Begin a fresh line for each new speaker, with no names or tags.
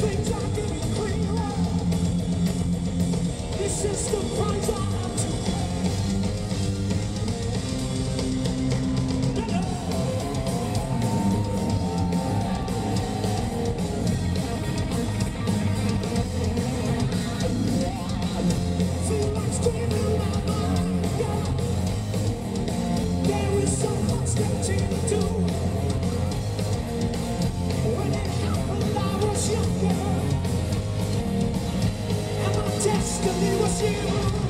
Take time. destiny was you.